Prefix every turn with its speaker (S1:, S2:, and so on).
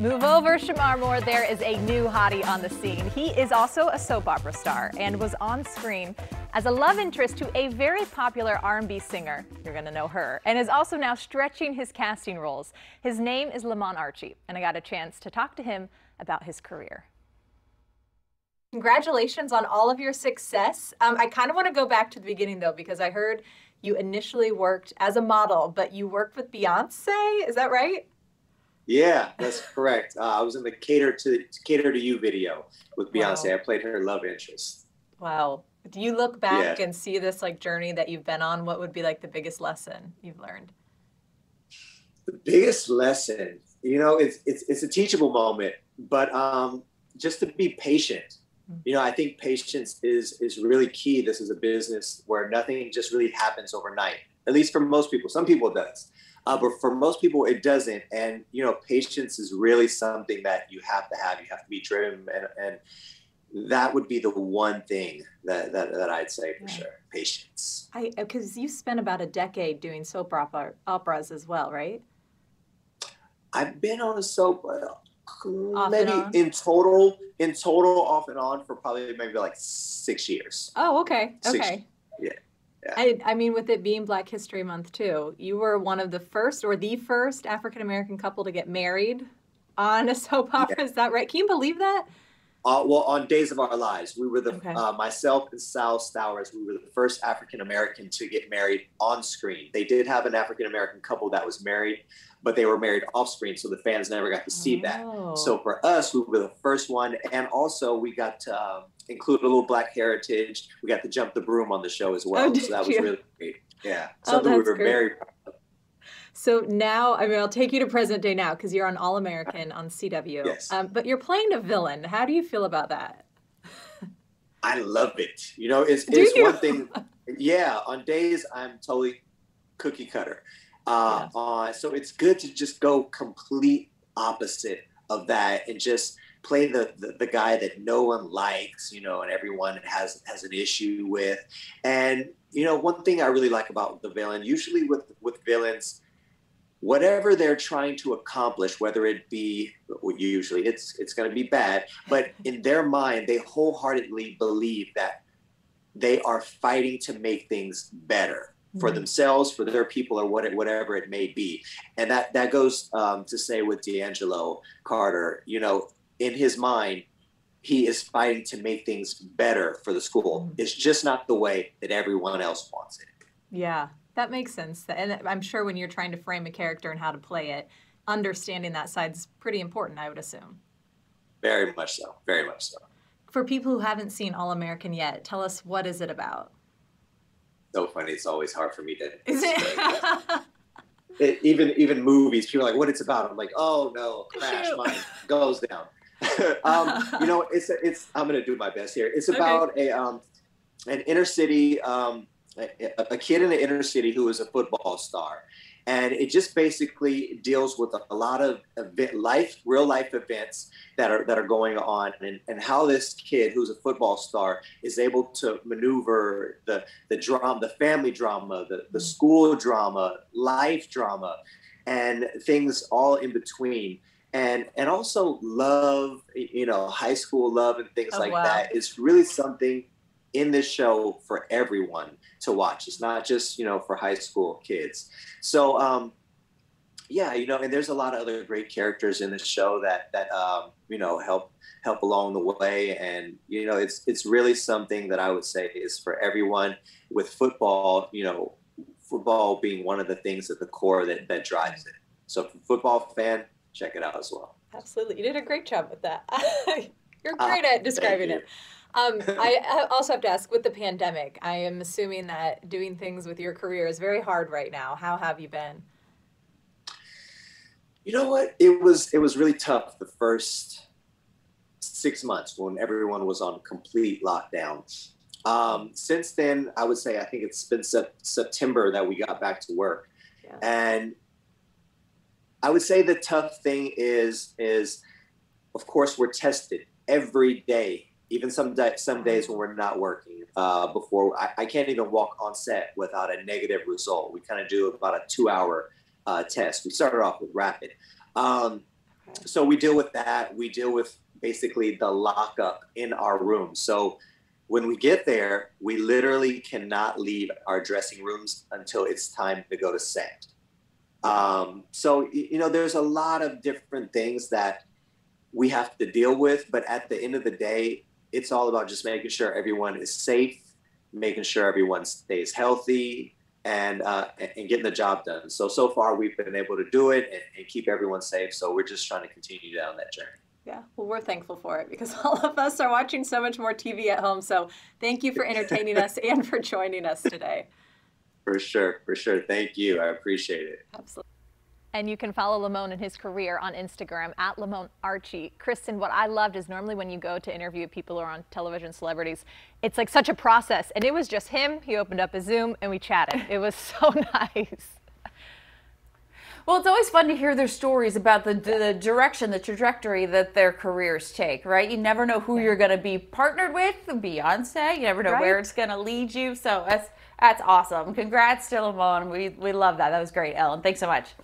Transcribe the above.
S1: Move over, Shemar Moore. There is a new hottie on the scene. He is also a soap opera star and was on screen as a love interest to a very popular R&B singer. You're going to know her. And is also now stretching his casting roles. His name is Lamon Archey, and I got a chance to talk to him about his career. Congratulations on all of your success. Um, I kind of want to go back to the beginning though, because I heard you initially worked as a model, but you worked with Beyonce. Is that right?
S2: Yeah, that's correct. Uh, I was in the Cater to Cater to You video with Beyonce. Wow. I played her love interest.
S1: Wow. Do you look back yeah. and see this like journey that you've been on? What would be like the biggest lesson you've learned?
S2: The biggest lesson, you know, it's it's it's a teachable moment, but um, just to be patient. Mm-hmm. You know, I think patience is is really key. This is a business where nothing just really happens overnight. At least for most people. Some people it does. Uh, but for most people, it doesn't. And, you know, patience is really something that you have to have. You have to be driven. And, and that would be the one thing that, that, that I'd say for sure patience.
S1: I Because you spent about a decade doing soap opera, operas as well, right?
S2: I've been on a soap uh, maybe in total in total off and on for probably maybe like six years
S1: oh okay
S2: okay yeah
S1: yeah. I, I mean, with it being Black History Month too, you were one of the first or the first African American couple to get married on a soap opera. Yeah. Is that right? Can you believe that?
S2: Uh, well, on Days of Our Lives, we were the okay. uh, myself and Sal Stowers. We were the first African American to get married on screen. They did have an African American couple that was married, but they were married off screen, so the fans never got to see oh. that. So for us, we were the first one, and also we got to um, include a little Black heritage. We got to jump the broom on the show as well, oh, so that was really great. Yeah, oh, something oh, we were great. very proud of.
S1: So now, I mean, I'll take you to present day now because you're on All American on CW.
S2: Yes.
S1: Um, but you're playing a villain. How do you feel about that?
S2: I love it. You know, it's, it's one thing. Yeah, on days I'm totally cookie cutter. Uh, yeah. uh, so it's good to just go complete opposite of that and just play the, the, the guy that no one likes, you know, and everyone has has an issue with. And you know, one thing I really like about the villain, usually with with villains, whatever they're trying to accomplish, whether it be usually it's it's going to be bad, but in their mind, they wholeheartedly believe that they are fighting to make things better for themselves, for their people, or what, whatever it may be. And that that goes um, to say with D'Angelo Carter, you know, in his mind, he is fighting to make things better for the school. Mm-hmm. It's just not the way that everyone else wants it.
S1: Yeah, that makes sense. And I'm sure when you're trying to frame a character and how to play it, understanding that side's pretty important, I would assume.
S2: Very much so. Very much so.
S1: For people who haven't seen All American yet, tell us what is it about?
S2: So funny. It's always hard for me to. Is it? it, even even movies, people are like, "What it's about?" I'm like, "Oh no, crash, mine goes down." um, you know, it's it's. I'm gonna do my best here. It's about okay. a um, an inner city, um, a, a, kid in the inner city who is a football star, and it just basically deals with a, lot of event, life, real life events that are that are going on, and, and how this kid who's a football star is able to maneuver the the drama, the family drama, the the school drama, life drama, and things all in between and and also love you know high school love and things oh, like wow. that is really something in this show for everyone to watch it's not just you know for high school kids so um yeah you know and there's a lot of other great characters in this show that that um you know help help along the way and you know it's it's really something that i would say is for everyone with football you know football being one of the things at the core that that drives it so football fan check it out as well.
S1: Absolutely. You did a great job with that. You're ah, great uh, at describing it. Um, I also have to ask with the pandemic, I am assuming that doing things with your career is very hard right now. How have you been?
S2: You know what? It was it was really tough the first six months when everyone was on complete lockdown. Um, since then, I would say I think it's been sep- September that we got back to work, yeah. and I would say the tough thing is is of course we're tested every day, even some day, some days when we're not working. Uh, before I, I, can't even walk on set without a negative result. We kind of do about a two hour uh, test. We started off with rapid. Um, So we deal with that. We deal with basically the lockup in our room. So when we get there, we literally cannot leave our dressing rooms until it's time to go to set. Um, so, you know, there's a lot of different things that we have to deal with. But at the end of the day, it's all about just making sure everyone is safe, making sure everyone stays healthy, and uh, and getting the job done. So so far we've been able to do it and, and keep everyone safe. So we're just trying to continue down that journey.
S1: Yeah, well, we're thankful for it because all of us are watching so much more TV at home. So thank you for entertaining us and for joining us today.
S2: For sure, for sure. Thank you. I appreciate it.
S1: Absolutely. And you can follow Lamon in his career on Instagram at Lamon Archey. Kristen, what I loved is normally when you go to interview people or on television celebrities, it's like such a process. And it was just him. He opened up a Zoom and we chatted. It was so nice.
S3: Well, it's always fun to hear their stories about the, the direction, the trajectory that their careers take, right? You never know who you're going to be partnered with Beyonce. You never know right. where it's going to lead you. So that's, that's awesome. Congrats to Lamon. We, we love that. That was great, Ellen. Thanks so much.